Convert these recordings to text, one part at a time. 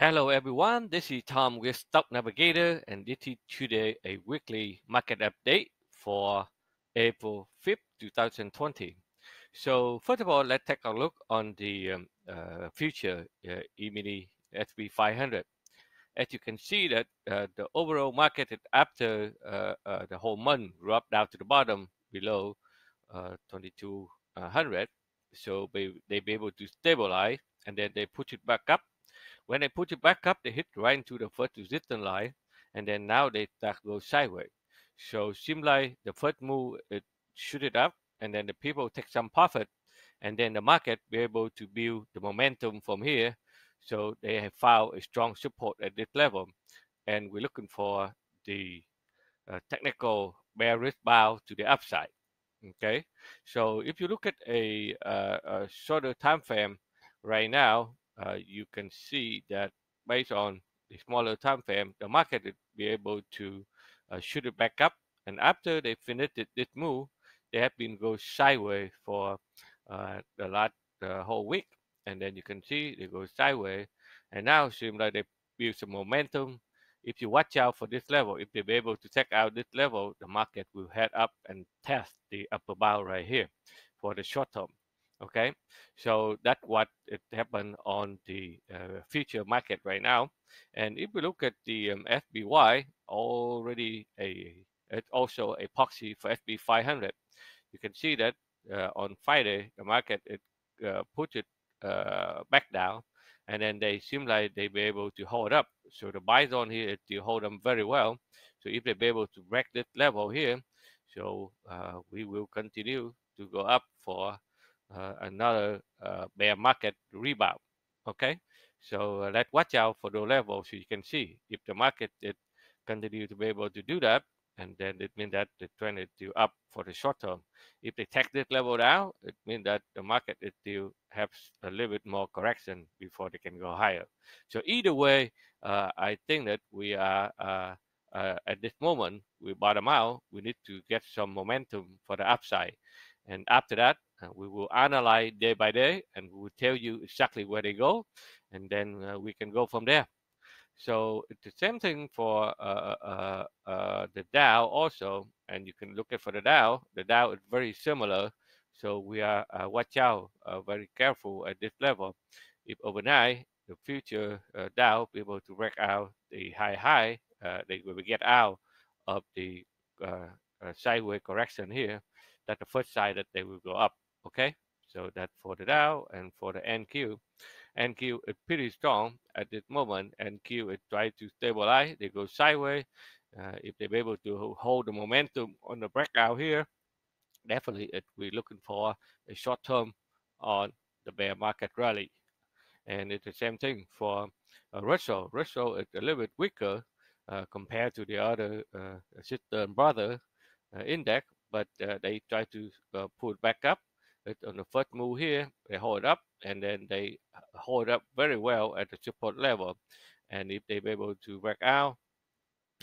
Hello everyone, this is Tom with Stock Navigator and this is today a weekly market update for April 5th, 2020. So first of all, let's take a look on the um, uh, future uh, E-mini SP 500. As you can see that uh, the overall market after uh, uh, the whole month dropped down to the bottom below uh, 2200. So they, they be able to stabilize and then they push it back up when they put it back up, they hit right into the first resistance line, and then now they start go sideways. So seems like the first move it shoot it up, and then the people take some profit, and then the market be able to build the momentum from here. So they have found a strong support at this level, and we're looking for the uh, technical bearish bow to the upside. Okay, so if you look at a, uh, a shorter time frame right now, uh, you can see that based on the smaller time frame, the market will be able to uh, shoot it back up. And after they finished it, this move, they have been go sideways for uh, the last the whole week. And then you can see they go sideways. And now it seems like they build some momentum. If you watch out for this level, if they be able to check out this level, the market will head up and test the upper bound right here for the short term okay? So that's what it happened on the uh, future market right now. And if we look at the um, SPY already a it's also a proxy for SP 500 you can see that uh, on Friday the market it uh, put it uh, back down. And then they seem like they be able to hold up. So the buy zone here to hold them very well. So if they be able to break this level here so uh, we will continue to go up for another uh, bear market rebound. Okay, so uh, let's watch out for the levels so you can see if the market it continue to be able to do that, and then it means that the trend is still up for the short term. If they take this level down, it means that the market is still has a little bit more correction before they can go higher. So either way, uh, I think that we are uh, uh, at this moment we bottom out. We need to get some momentum for the upside, and after that, uh, we will analyze day by day and we will tell you exactly where they go and then uh, we can go from there. So it's the same thing for uh, uh, uh, the Dow also, and you can look at for the Dow. The Dow is very similar, so we are uh, watch out, very careful at this level. If overnight the future Dow be able to break out the high high, they will get out of the sideways correction here. That's the first side that they will go up. Okay, so that for the Dow and for the NQ. NQ is pretty strong at this moment. NQ is trying to stabilize. They go sideways. Uh, if they're able to hold the momentum on the breakout here, definitely it, we're looking for a short term on the bear market rally. And it's the same thing for uh, Russell. Russell is a little bit weaker uh, compared to the other uh, sister and brother uh, index, but uh, they try to uh, pull back up on the first move here, they hold up and then they hold up very well at the support level. And if they be able to break out,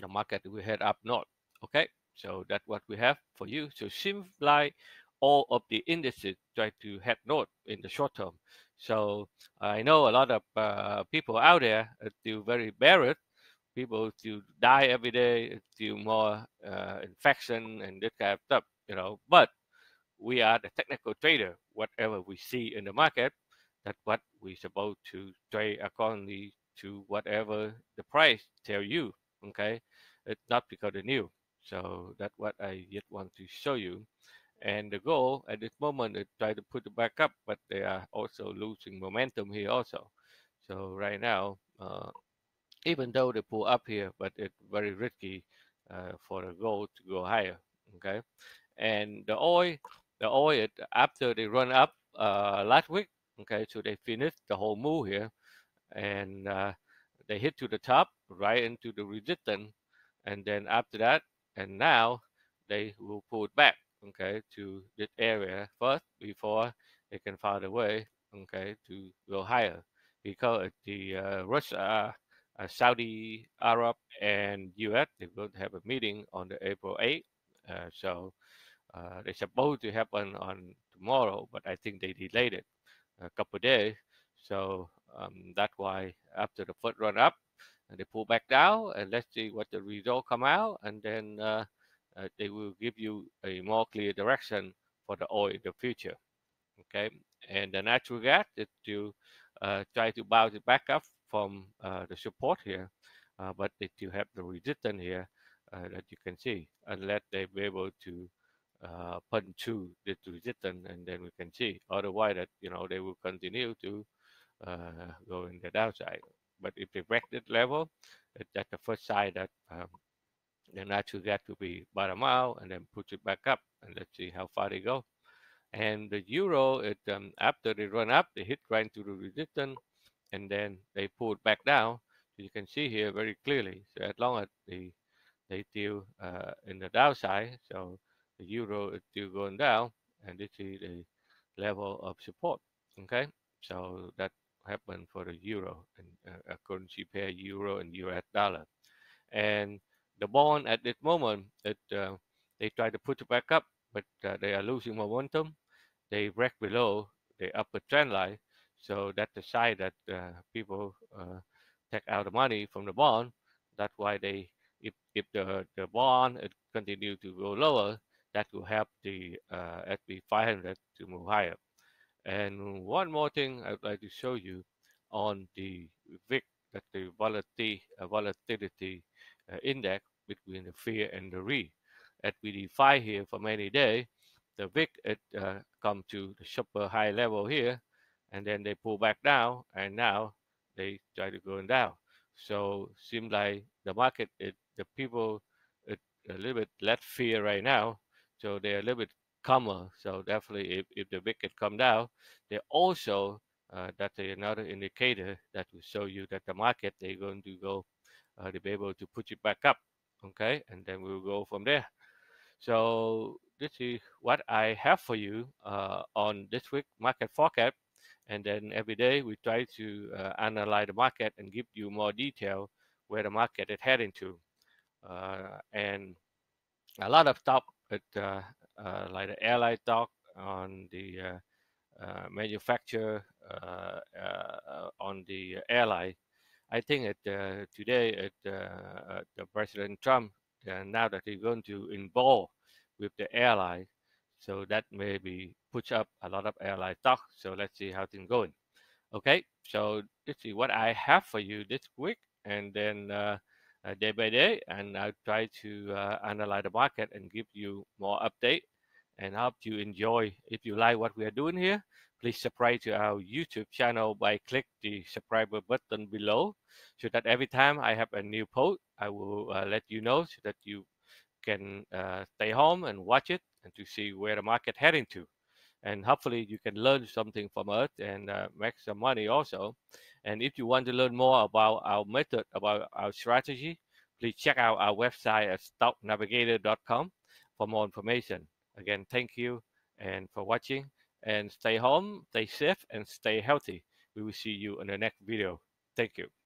the market will head up north. Okay, so that's what we have for you. So seems like all of the indices try to head north in the short term. So I know a lot of uh, people out there are still very bearish. People to die every day, to more uh, infection and this kind of stuff, you know. But we are the technical trader. Whatever we see in the market, that's what we're supposed to trade accordingly to whatever the price tell you. Okay, it's not because of new. So that's what I just want to show you. And the goal at this moment is try to put it back up, but they are also losing momentum here also. So right now, uh, even though they pull up here, but it's very risky uh, for the gold to go higher. Okay, and the oil the oil after they run up uh, last week. Okay, so they finished the whole move here, and uh, they hit to the top, right into the resistance, and then after that, and now they will pull back. Okay, to this area first before they can find a way. Okay, to go higher because the uh, Russia. Uh, Saudi Arab and US they're going to have a meeting on the April 8th. Uh, so uh, it's supposed to happen on tomorrow, but I think they delayed it a couple days. So um, that's why after the first run up, they pull back down and let's see what the result come out and then uh, uh, they will give you a more clear direction for the oil in the future. Okay, and the natural gas is to uh, try to bounce it back up from uh, the support here, uh, but they still have the resistance here uh, that you can see unless they be able to uh, punch through this resistance and then we can see. Otherwise that you know they will continue to go in the downside. But if they break this level that's the first sign that um, the natural gas will be bottom out and then push it back up and let's see how far they go. And the euro it um, after they run up they hit right into the resistance and then they pull it back down So you can see here very clearly so as long as the they still uh, in the downside. So the euro is still going down, and this is the level of support. Okay, so that happened for the euro and uh, a currency pair euro and US dollar, and the bond at this moment it uh, they try to put it back up, but uh, they are losing momentum. They break below the upper trend line, so that's the side that uh, people uh, take out the money from the bond. That's why they if if the the bond it continue to go lower, that will help the uh, SP 500 to move higher. And one more thing I'd like to show you on the VIX, that the volatility uh, volatility uh, index between the fear and the re. At BD5 here for many days, the VIX it uh, come to the super high level here, and then they pull back down, and now they try to go down. So seems like the market it the people a, a little bit less fear right now, so they're a little bit calmer. So definitely, if, if the wicket come down, they also uh, that's another indicator that will show you that the market they're going to go uh, to be able to put it back up. Okay, and then we'll go from there. So this is what I have for you uh, on this week market forecast. And then every day we try to uh, analyze the market and give you more detail where the market is heading to. Uh, and a lot of talk at, uh, uh, like the airline talk on the manufacturer on the airline. I think that today at the President Trump, now that he's going to involve with the airline, so that maybe push up a lot of airline stock. So let's see how things going. Okay, so this is what I have for you this week, and then uh, uh, day by day, and I'll try to uh, analyze the market and give you more update and help you enjoy. If you like what we are doing here, please subscribe to our YouTube channel by click the subscribe button below, so that every time I have a new post, I will uh, let you know, so that you can uh, stay home and watch it and to see where the market heading to and hopefully you can learn something from us and uh, make some money also. And if you want to learn more about our method, about our strategy, please check out our website at stocknavigator.com for more information. Again, thank you and for watching and stay home, stay safe and stay healthy. We will see you in the next video. Thank you.